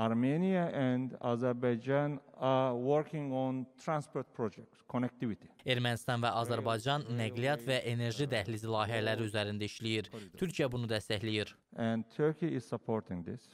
Armenia and Azerbaijan are working on transport projects, connectivity. Ermənistan və Azərbaycan nəqliyyat və enerji dəhlizi layihələri üzərində işləyir. Türkiyə bunu dəstəkləyir. And Turkey is supporting this.